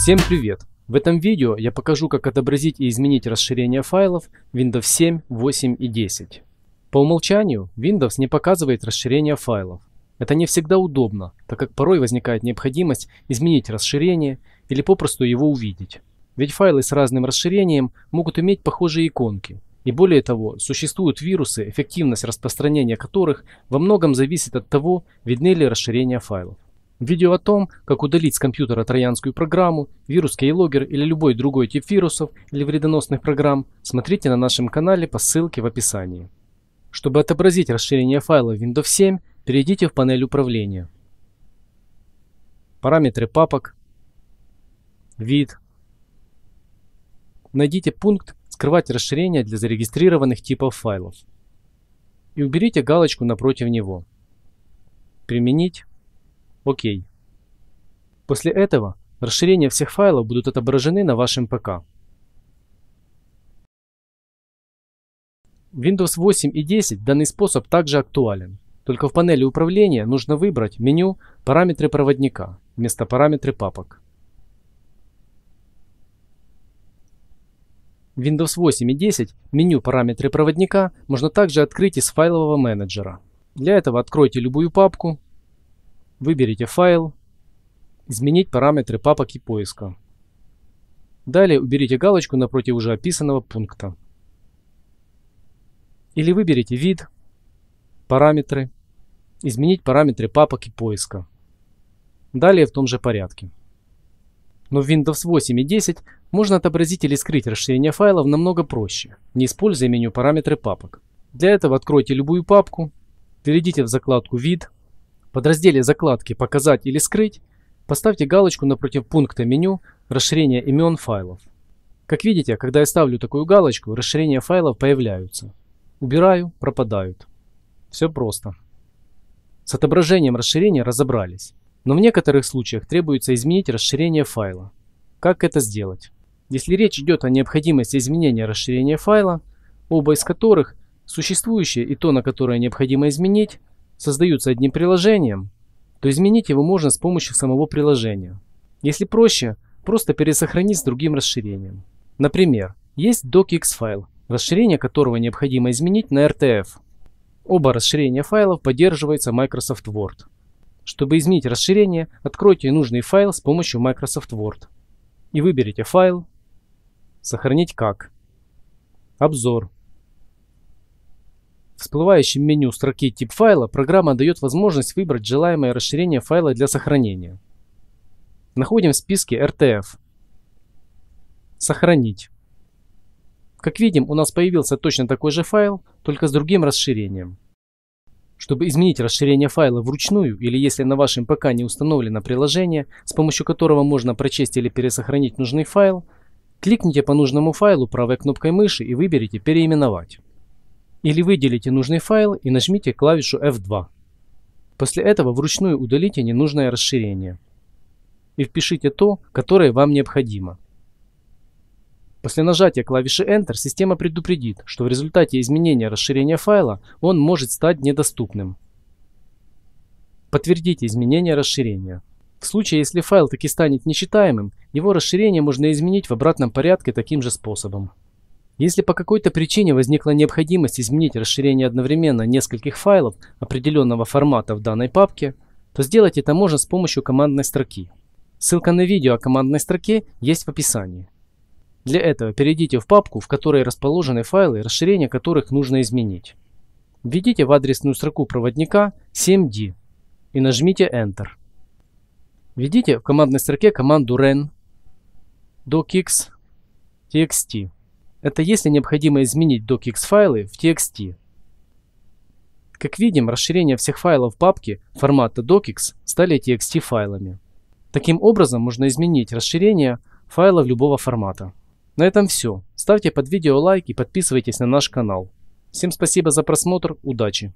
Всем привет! В этом видео я покажу, как отобразить и изменить расширение файлов Windows 7, 8 и 10. По умолчанию Windows не показывает расширение файлов. Это не всегда удобно, так как порой возникает необходимость изменить расширение или попросту его увидеть. Ведь файлы с разным расширением могут иметь похожие иконки. И более того, существуют вирусы, эффективность распространения которых во многом зависит от того, видны ли расширения файлов. Видео о том, как удалить с компьютера троянскую программу, вирус Keylogger или любой другой тип вирусов или вредоносных программ, смотрите на нашем канале по ссылке в описании. Чтобы отобразить расширение файла Windows 7, перейдите в панель управления. Параметры папок. Вид. Найдите пункт «Скрывать расширения для зарегистрированных типов файлов» и уберите галочку напротив него. Применить. Окей. После этого расширения всех файлов будут отображены на вашем ПК. В Windows 8 и 10 данный способ также актуален. Только в панели управления нужно выбрать меню «Параметры проводника» вместо «Параметры папок». В Windows 8 и 10 меню «Параметры проводника» можно также открыть из файлового менеджера. Для этого откройте любую папку, выберите «Файл», «Изменить параметры папок и поиска». Далее уберите галочку напротив уже описанного пункта. Или выберите «Вид», «Параметры», «Изменить параметры папок и поиска». Далее в том же порядке. Но в Windows 8 и 10 можно отобразить или скрыть расширение файлов намного проще, не используя меню параметры папок. Для этого откройте любую папку, перейдите в закладку «Вид», подразделе закладки «Показать или скрыть» поставьте галочку напротив пункта меню «Расширение имен файлов». Как видите, когда я ставлю такую галочку, расширения файлов появляются. Убираю, пропадают. Все просто. С отображением расширения разобрались. Но в некоторых случаях требуется изменить расширение файла. Как это сделать? Если речь идет о необходимости изменения расширения файла, оба из которых, существующее и то, на которое необходимо изменить, создаются одним приложением, то изменить его можно с помощью самого приложения. Если проще, просто пересохранить с другим расширением. Например, есть docx файл, расширение которого необходимо изменить на RTF. Оба расширения файлов поддерживаются Microsoft Word. Чтобы изменить расширение, откройте нужный файл с помощью Microsoft Word и выберите файл, сохранить как, обзор, в всплывающем меню строки «Тип файла» программа дает возможность выбрать желаемое расширение файла для сохранения. Находим в списке RTF. Сохранить. Как видим, у нас появился точно такой же файл, только с другим расширением. Чтобы изменить расширение файла вручную или если на вашем ПК не установлено приложение, с помощью которого можно прочесть или пересохранить нужный файл, кликните по нужному файлу правой кнопкой мыши и выберите «Переименовать». Или выделите нужный файл и нажмите клавишу F2. После этого вручную удалите ненужное расширение. И впишите то, которое вам необходимо. После нажатия клавиши Enter система предупредит, что в результате изменения расширения файла он может стать недоступным. Подтвердите изменение расширения. В случае, если файл таки станет нечитаемым, его расширение можно изменить в обратном порядке таким же способом. Если по какой-то причине возникла необходимость изменить расширение одновременно нескольких файлов определенного формата в данной папке, то сделать это можно с помощью командной строки. Ссылка на видео о командной строке есть в описании. Для этого перейдите в папку, в которой расположены файлы, расширения которых нужно изменить. Введите в адресную строку проводника 7D и нажмите Enter. Введите в командной строке команду ren docx txt. Это если необходимо изменить docx файлы в TXT. Как видим, расширение всех файлов папки формата docx стали TXT файлами. Таким образом можно изменить расширение файлов любого формата. На этом все. Ставьте под видео лайк и подписывайтесь на наш канал. Всем спасибо за просмотр, удачи!